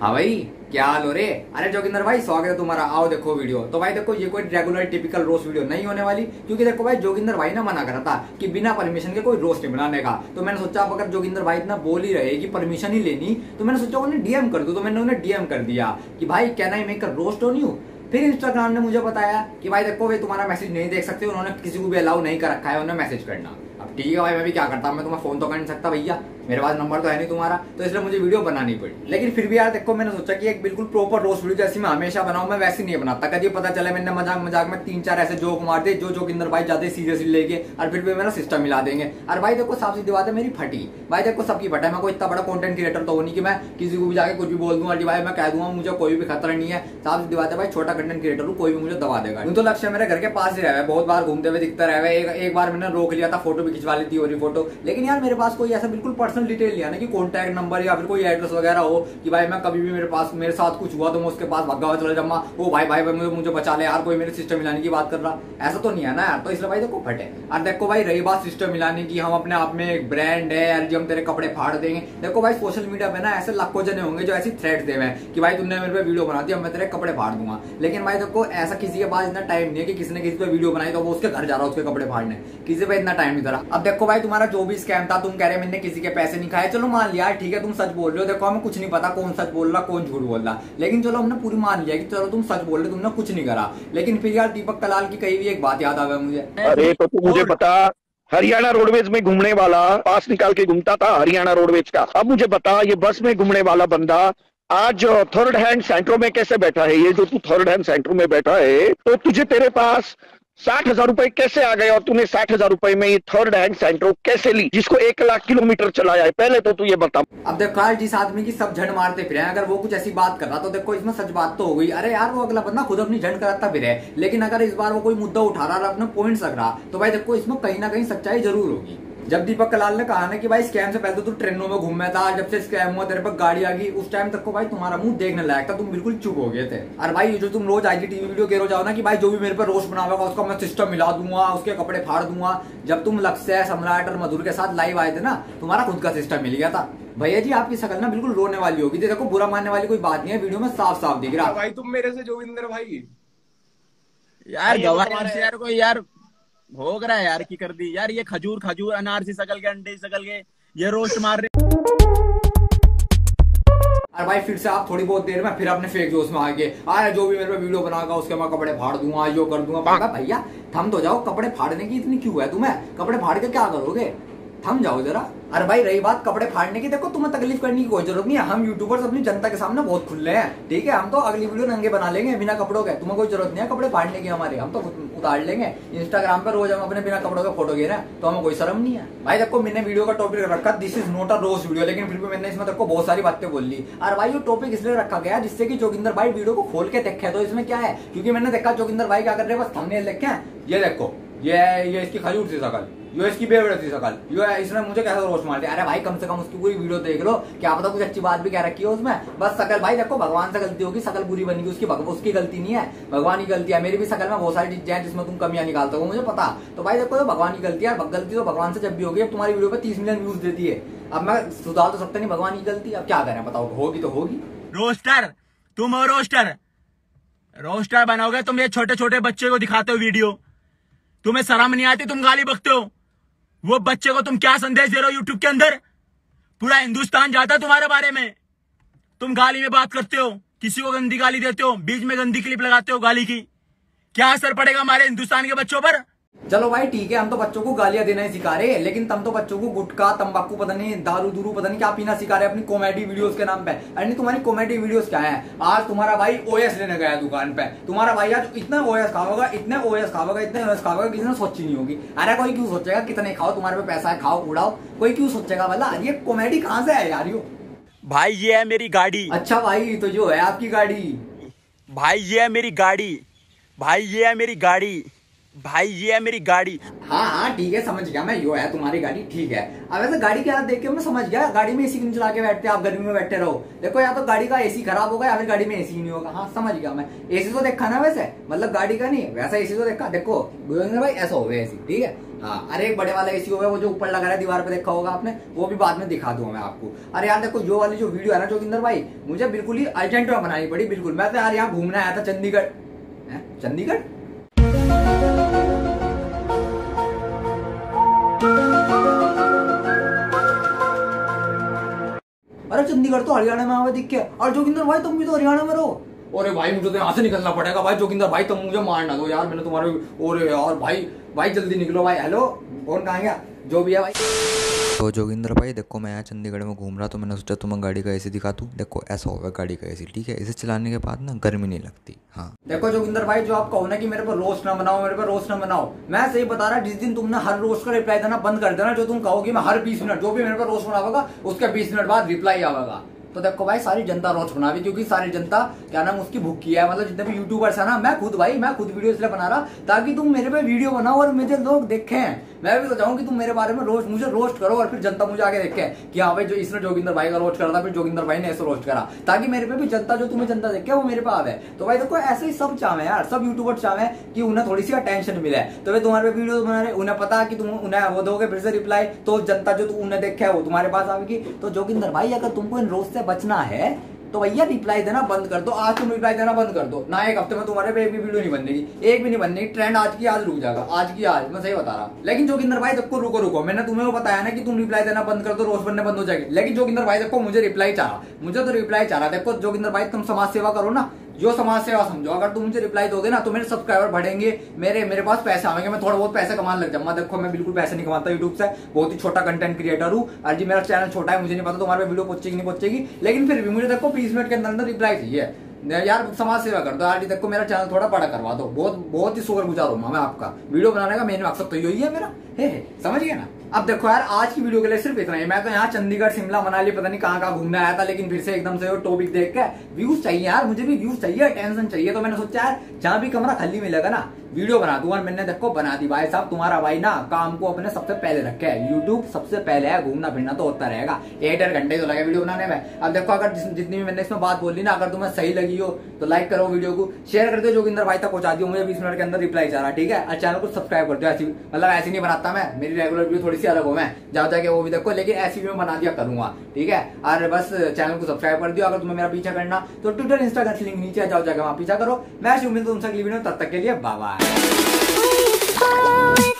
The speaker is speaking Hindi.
हाँ भाई, क्या हाल हो रे? अरे जोगिंदर भाई, स्वागत है तुम्हारा। आओ देखो वीडियो। तो भाई देखो, ये कोई रेगुलर टिपिकल रोस्ट वीडियो नहीं होने वाली, क्योंकि देखो भाई, जोगिंदर भाई ना मना करा था कि बिना परमिशन के कोई रोस्ट नहीं बनाने का। तो मैंने सोचा, अब अगर जोगिंदर भाई इतना बोल ही रहे कि परमिशन ही लेनी तो मैंने सोचा उन्हें डीएम कर दू तो मैंने उन्हें डीएम कर दिया कि भाई can I make roast on you फिर इंस्टाग्राम ने मुझे बताया कि भाई, देखो भाई, तुम्हारा मैसेज नहीं देख सकते, उन्होंने किसी को भी अलाउ नहीं कर रखा है, उन्हें मैसेज करना। अब ठीक है भाई, मैं भी क्या करता हूँ? मैं तुम्हें फ़ोन तो कर नहीं सकता भैया। मेरे पास नंबर तो है नहीं तुम्हारा तो इसलिए मुझे वीडियो बनानी पड़ी। लेकिन फिर भी यार देखो मैंने सोचा कि एक बिल्कुल प्रॉपर रोस्ट वीडियो जैसी मैं हमेशा बनाऊँ मैं वैसी नहीं बनाता। कभी पता चले मैंने मज़ाक मज़ाक में तीन चार ऐसे जोक मार दे जो जोगिंदर भाई ज़्यादा सीरियसली लेके और फिर भी मेरा सिस्टम मिला देंगे। और भाई देखो साफ़ सीधी बात है मेरी फटी। भाई देखो सबकी फटा है। मैं कोई इतना बड़ा कॉन्टेंट क्रिएटर तो हो नहीं कि मैं किसी को भी जाके कुछ भी बोल दूँगा भाई मैं कह दूँगा मुझे कोई भी खतरा नहीं है। साफ़ सीधी बात है भाई छोटा कंटेंट क्रिएटर हूँ कोई भी मुझे दबा देगा तो लक्ष्य मेरे घर के पास ही रहे बहुत बार घूमते हुए दिखता रहे एक, एक बार मैंने रोक लिया था फ़ोटो भी खिंचवा ली थी और फ़ोटो लेकिन यार मेरे पास कोई ऐसा बिल्कुल पर्सनल डिटेल नहीं है ना कि कॉन्टैक्ट नंबर या फिर कोई एड्रेस वगैरह हो कि भाई मैं कभी भी मेरे पास, मेरे साथ कुछ हुआ तो मैं उसके पास भगा हुआ चला जमा वो भाई भाई मुझे मुझे बचा ले यार, कोई मेरे सिस्टम मिलाने की बात कर रहा। ऐसा तो नहीं है ना यार। तो इसलिए भाई देखो, फटे। और देखो भाई, रही बात सिस्टम मिलाने की, हम अपने आप में एक ब्रांड है, यार जी, हम तेरे कपड़े फाड़ देंगे। देखो भाई सोशल मीडिया पे ना ऐसे लाखों जने होंगे जो ऐसी थ्रेट दे हुए कि भाई तुमने मेरे पे वीडियो बना दी मैं तेरे कपड़े फाड़ दूँगा। लेकिन भाई देखो, ऐसा किसी के पास इतना टाइम नहीं है कि किसी ने किसी पे वीडियो बनाई तो वो उसके घर जा रहा है उसके कपड़े फाड़ने। किसी पे इतना टाइम नहीं था अब देखो भाई, तुम्हारा जो भी स्कैम था, तुम कह रहे मैंने किसी के पैसे नहीं खाए चलो मान लिया ठीक है तुम सच बोल रहे हो। देखो हमें कुछ नहीं पता कौन सच बोल रहा कौन झूठ बोल रहा। लेकिन चलो हमने पूरी मान लिया कि चलो तुम सच बोल रहे तुमने कुछ नहीं करा। लेकिन फिर यार दीपक कलाल की कही हुई एक बात याद आवे मुझे। अरे तो तू मुझे बता हरियाणा रोडवेज़ में घूमने वाला पास निकाल के घूमता था हरियाणा रोडवेज़ का। अब मुझे बता ये बस में घूमने वाला बंदा आज थर्ड हैंड सेंटरों में कैसे बैठा है? ये जो तू थर्ड हैंड सेंटर में बैठा है तो तुझे तेरे पास साठ हज़ार रुपए कैसे आ गए और तूने साठ हज़ार रुपए में ये थर्ड हैंड सेंट्रो कैसे ली, जिसको एक लाख किलोमीटर चलाया है? पहले तो तू ये बता। अब देखो यार जिस आदमी की सब झंड मारते फिर अगर वो कुछ ऐसी बात कर रहा तो देखो, इसमें सच बात तो हो गई। अरे यार, वो अगला बंदा खुद अपनी झंड कराता फिर, लेकिन अगर इस बार वो कोई मुद्दा उठा रहा अपने पॉइंट रख रहा तो भाई देखो, इसमें कहीं ना कहीं सच्चाई ज़रूर होगी। जब दीपक कलाल ने कहा ना कि भाई स्कैम से पहले तो तू ट्रेनों में घूम था जब से स्कैम हुआ तेरे पर गाड़ी आ गई उस टाइम तक को भाई तुम्हारा मुँह देखने लायक था तुम बिल्कुल चुप हो गए थे। और भाई जो तुम रोज आई टीवी वीडियो कह रहे जाओ ना कि भाई जो भी मेरे पर रोस्ट बनावेगा उसका मैं सिस्टम मिला दूँगा उसके कपड़े फाड़ दूँगा। जब तुम लक्ष्य सम्राट और मधुर के साथ लाइव आए थे ना तुम्हारा खुद का सिस्टम मिल गया था। भैया जी आपकी शकल ना बिल्कुल रोने वाली होगी। देखो बुरा मानने वाली कोई बात नहीं है वीडियो में साफ़ साफ़ दिख रहा। भाई तुम मेरे से जोगिंदर भाई। यार गवार यार कोई यार। भोग रहा है यार की कर दी। यार ये खजूर खजूर अनार से सकल के अंडे सकल के ये रोस्ट मार रहे अरे भाई फिर से आप थोड़ी बहुत देर में फिर अपने फेक जोश में आ गए अरे जो भी मेरे पे वीडियो बनाएगा उसके मैं कपड़े फाड़ दूँगा यो कर दूँगा। भैया थम तो जाओ कपड़े फाड़ने की इतनी क्यों है तुम्हें? कपड़े फाड़ के क्या करोगे? थम जाओ जरा। अरे भाई रही बात कपड़े फाड़ने की देखो तुम्हें तकलीफ़ करने की कोई ज़रूरत नहीं है। हम यूट्यूबर्स अपनी जनता के सामने बहुत खुले हैं। ठीक है हम तो अगली वीडियो नंगे बना लेंगे बिना कपड़ों के। तुम्हें कोई ज़रूरत नहीं है कपड़े फाड़ने की हमारे। हम तो उतार लेंगे। इंस्टाग्राम पर रोज हम अपने बिना कपड़ों के फ़ोटो गिर तो हमें कोई शर्म नहीं है। भाई देखो, मैंने वीडियो का टॉपिक रखा this is not a roast video लेकिन फिर भी मैंने इसमें देखो बहुत सारी बातें बोल ली। और भाई, ये टॉपिक इसलिए रखा गया जिससे कि जोगिंदर भाई वीडियो को खोल के देखे। तो इसमें क्या है? क्योंकि मैंने देखा जोगिंदर भाई क्या कर रहे हैं? बस थंबनेल देखे ये देखो, ये ये इसकी खजूर थी सकल यो इसकी बेवड़े थी सकल। यो इसने मुझे कैसे रोस्ट मार दिया? अरे भाई, कम से कम उसकी पूरी वीडियो देख लो। क्या पता कुछ अच्छी बात भी क्या रखी है उसमें? बस सकल भाई, देखो, भगवान से गलती होगी, सकल बुरी बनेगी उसकी। उसकी गलती नहीं है। भगवान की गलती है। मेरी भी सकल में बहुत सारी चीज़ें हैं जिसमें तुम कमियाँ निकालते हो मुझे पता। तो भाई, देखो भगवान की गलती है। गलती तो भगवान से जब भी होगी तुम्हारी वीडियो पे तीस मिलियन व्यूज़ देती है। अब मैं सुधार तो सकता नहीं, भगवान की गलती अब क्या करें, बताओ, होगी तो होगी। रोस्टर, तुम हो रोस्टर। रोस्टर बनाओगे, तुम ये छोटे छोटे बच्चे को दिखाते हो वीडियो। तुम्हें शर्म नहीं आती, तुम गाली बकते हो। वो बच्चे को तुम क्या संदेश दे रहे हो यूट्यूब के अंदर? पूरा हिंदुस्तान जाता तुम्हारे बारे में। तुम गाली में बात करते हो, किसी को गंदी गाली देते हो, बीच में गंदी क्लिप लगाते हो गाली की। क्या असर पड़ेगा हमारे हिंदुस्तान के बच्चों पर? चलो भाई ठीक है हम तो बच्चों को गालियाँ देना ही सिखा रहे हैं लेकिन तुम तो बच्चों को गुटखा तंबाकू पता नहीं दारू दूरू पता नहीं क्या पीना सिखा रहे अपनी कॉमेडी वीडियोस के नाम पे। अरे तुम्हारी कॉमेडी वीडियोस क्या है? आज तुम्हारा भाई ओएस लेने गया दुकान पे। तुम्हारा भाई आज इतना ओएस खाओगा इतने ओएस खाओगा इतने ओएस खाओगा किसी ने सोची नहीं होगी। अरे कोई क्यों सोचेगा कितने खाओ तुम्हारे पे पैसा है खाओ उड़ाओ। कोई क्यों सोचेगा भला? ये कॉमेडी कहाँ से है यार यू? भाई ये है मेरी गाड़ी। अच्छा भाई तो जो है आपकी गाड़ी। भाई ये है मेरी गाड़ी। भाई ये है मेरी गाड़ी। भाई, ये है मेरी गाड़ी। हाँ हाँ ठीक है, समझ गया मैं, यो है तुम्हारी गाड़ी, ठीक है। अब ऐसे गाड़ी के हाथ देख के मैं समझ गया, गाड़ी में एसी क्यों चला के बैठते, आप गर्मी में बैठे रहो। देखो, या तो गाड़ी का एसी खराब होगा या फिर गाड़ी में एसी नहीं होगा। हाँ समझ गया मैं। एसी तो देखा ना वैसे मतलब गाड़ी का नहीं, वैसा एसी तो देखा। देखो गोविंदर भाई, ऐसा हो गया एसी ठीक है? हाँ अरे एक बड़े वाला एसी होगा वो जो ऊपर लगा रहा है, दीवार पे देखा होगा आपने, वो भी बाद में दिखा दूँगा मैं आपको। अरे यार, देखो जो वाली जो वीडियो है ना, जोगिंदर भाई, मुझे बिल्कुल ही अर्जेंट बनानी पड़ी, बिल्कुल। मैं तो यार यहाँ घूमने आया था, चंडीगढ़। हैं? चंडीगढ़? चंडीगढ़ तो हरियाणा में आवे दिख के। और जोगिंदर, भाई तुम भी तो हरियाणा में रहो। अरे भाई, मुझे तो यहाँ से निकलना पड़ेगा। भाई जोगिंदर, भाई तुम मुझे मारना दो यार। मैंने तुम्हारे और यार भाई भाई जल्दी निकलो भाई। हेलो कौन कहा गया जो भी है भाई। तो जोगिंद्र भाई, देखो मैं यहाँ चंडीगढ़ में घूम रहा तो मैंने सोचा तुम्हें गाड़ी का एसी दिखा दूँ। देखो, ऐसा होगा गाड़ी का एसी ठीक है? इसे चलाने के बाद ना गर्मी नहीं लगती। हाँ। देखो जोगिंदर भाई, जो आप कहो ना कि मेरे पर रोस्ट ना बनाओ, मेरे पर रोस्ट ना बनाओ। मैं सही बता रहा, जिस दिन तुमने हर रोज का रिप्लाई देना बंद कर देना, जो तुम कहोगे मैं हर बीस मिनट, जो भी मेरे पर रोस्ट बनावेगा उसके बीस मिनट बाद रिप्लाई आवेगा। तो देखो भाई, सारी जनता रोज बना रही क्योंकि सारी जनता, क्या नाम, उसकी भूखी है। मतलब जितने भी यूट्यूबर्स है ना, मैं खुद भाई, मैं खुद वीडियो इसलिए बना रहा, ताकि तुम मेरे पे वीडियो बनाओ और मुझे लोग देखें। मैं भी तो कि तुम मेरे बारे में रोस्ट मुझे रोस्ट करो और फिर जनता मुझे आगे देखे कि हाँ भाई, जो इसने जोगिंदर भाई का रोस्ट करा था, फिर जोगिंदर भाई ने ऐसे रोस्ट करा, ताकि मेरे पे भी जनता, जो तुम्हें जनता देखे, वो मेरे पे आवे। तो भाई देखो, ऐसे ही सब चाहे यार, सब यूट्यूबर चाहे कि उन्हें थोड़ी सी अटेंशन मिले। तो भाई तुम्हारे पे वीडियो बना रहे, उन्हें पता कि तुम उन्हें वो दोगे, फिर से रिप्लाई तो जनता जो उन्हें देखे, वो तुम्हारे पास आएगी तो जोगिंदर भाई, अगर तुमको इन रोज से बचना है तो भैया रिप्लाई देना बंद कर दो। आज तुम रिप्लाई देना बंद कर दो। ना एक हफ़्ते में तुम्हारे पे एक भी वीडियो नहीं बनेगी। एक भी नहीं बनेगी। ट्रेंड आज की आज रुक जाएगा। आज की आज, मैं सही बता रहा लेकिन जोगिंदर भाई सबको रुको रुको। मैंने तुम्हें वो बताया ना कि तुम रिप्लाई देना बंद कर दो, रोज बनने बंद हो जाएगी। लेकिन जोगिंदर भाई देखो मुझे रिप्लाई चाह, मुझे तो रिप्लाई चाह। रहा देखो जोगिंदर भाई, तुम समाज सेवा करो ना। जो समाज सेवा समझो। अगर तुम मुझे रिप्लाई दोगे ना तो मेरे सब्सक्राइबर बढ़ेंगे। मेरे मेरे पास पैसे आएँगे। मैं थोड़ा बहुत पैसे कमाने लग जाऊँगा। देखो, मैं बिल्कुल पैसे नहीं कमाता यूट्यूब से। बहुत ही छोटा कंटेंट क्रिएटर हूँ। और जी, मेरा चैनल छोटा है, मुझे नहीं पता, तुम्हारे पे वीडियो पहुंचेगी नहीं पहुंचेगी लेकिन फिर भी मुझे देखो, बीस मिनट के अंदर अंदर रिप्लाई चाहिए। यार, समाज सेवा कर दो। यार देखो, मेरा चैनल थोड़ा बड़ा करवा दो। बहुत बहुत ही शुक्रगुजार हूँ मैं आपका। वीडियो बनाने का मेन मकसद तो यही है मेरा। हे हे, समझ गए ना? अब देखो यार, आज की वीडियो के लिए सिर्फ़ इतना ही। मैं तो यहाँ चंडीगढ़, शिमला, मनाली, पता नहीं कहाँ कहाँ घूमने आया था, लेकिन फिर से एकदम से वो टॉपिक देख के व्यूज़ चाहिए यार, मुझे भी व्यूज़ चाहिए टेंशन चाहिए। तो मैंने सोचा यार, जहाँ भी कमरा खाली मिलेगा ना वीडियो बना दूँगा मैंने देखो, बना दी भाई साहब, तुम्हारा भाई ना काम को अपने सबसे पहले रखे है। यूट्यूब सबसे पहले है, घूमना फिरना तो होता रहेगा। एक डेढ़ घंटे तो लगे वीडियो बनाने में। अब देखो, अगर जितनी भी मैंने इसमें बात बोली ना, अगर तुम्हें सही लगी हो तो लाइक करो वीडियो को शेयर कर दो जोगिंदर भाई तक पहुँचा दियो मुझे बीस मिनट के अंदर रिप्लाई चाह रहा ठीक है? और चैनल को सब्सक्राइब कर दो। ऐसी मतलब ऐसी नहीं बनाता मैं, मेरी रेगुलर वीडियो थोड़ी अलग हो मैं। जाओ जाके वो भी देखो लेकिन ऐसी वीडियो बना दिया करूँगा ठीक है? और बस चैनल को सब्सक्राइब कर दियो अगर तुम्हें मेरा पीछा करना तो ट्विटर इंस्टाग्राम से लिंक नीचे जाओ जाके वहाँ पीछा करो। मैं शुभ मिलता हूँ तुमसे अगली वीडियो तब तक के लिए Oh,